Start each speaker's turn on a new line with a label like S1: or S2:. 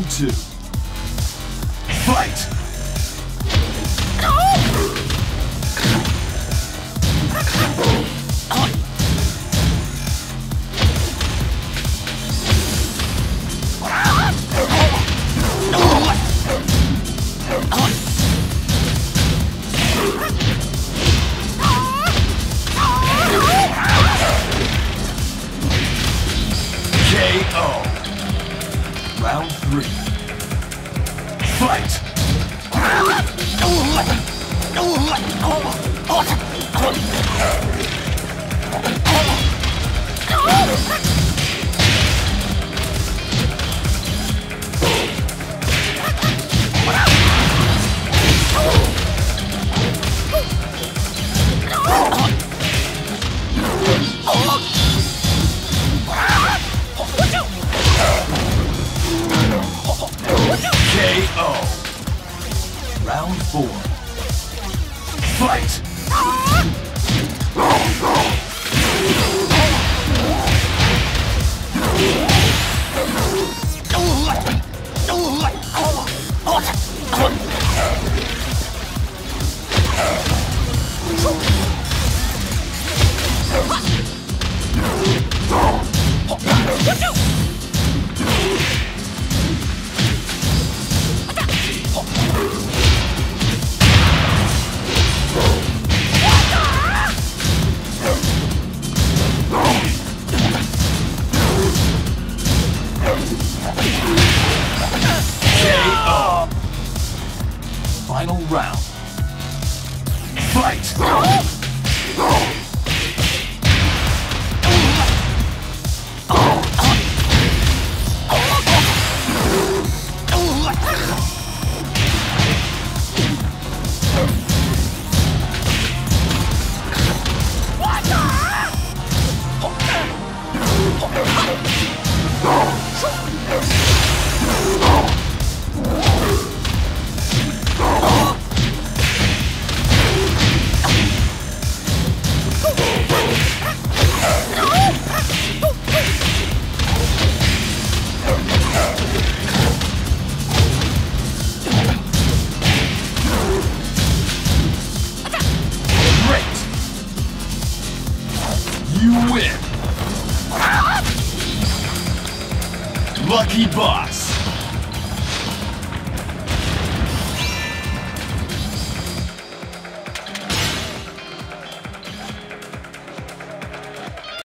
S1: Round two. Fight! Round three. Fight! KO. Round four. Fight! Final round. Fight! You win! Lucky Boss!